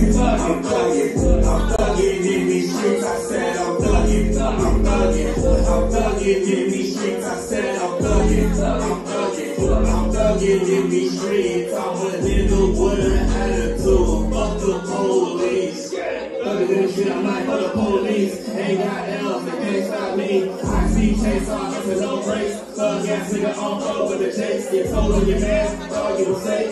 thugging, I'm thugging, I'm thugging in these streets. I said I'm thugging, I'm thugging, I'm thugging in these streets. I said I'm thugging, I'm thugging, I'm thugging in these streets. I'm a nigga with an attitude. Fuck the police. Thugging in the street, I'm like, fuck the police. Ain't got L's, they can't stop me. I see chase us with no brakes. Thug ass nigga on road with the chase. Get told on your mask, all you will say.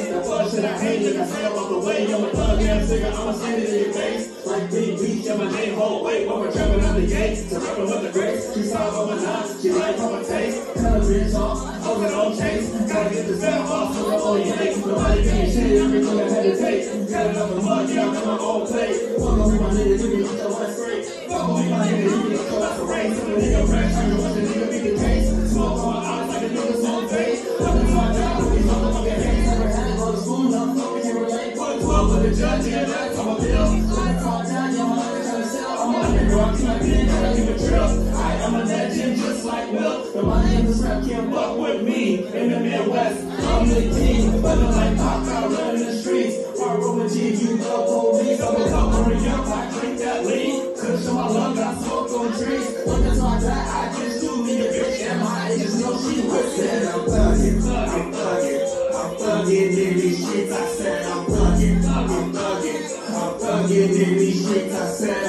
The shit I hate, nigga, stay off the way. I'm a thug ass nigga, I'ma stand it in your face. Like big beach, yeah, my name, hold way. While we're trapping out the gate. To rapping with the grace. She saw on my nuts, she like on my taste. Tell her bitch off, hold it on chase. Gotta get this bell off, so we're on your face. Nobody can shit, everything I hesitate. Got it up the mud, yeah, I'm in my own place. Fuck on me, my nigga, give me a show, that's great. Fuck on me, my nigga, me a race. So the nigga fresh, I am a legend, just like Will. The rap can't fuck with me. In the Midwest, I'm the king. But like out, the streets. G, you police. I'm a young, I drink that lean. My got smoke on trees. I I just do me a bitch. And know she. I'm thugging, I'm thugging, I'm thugging in these streets. Get these shit I said.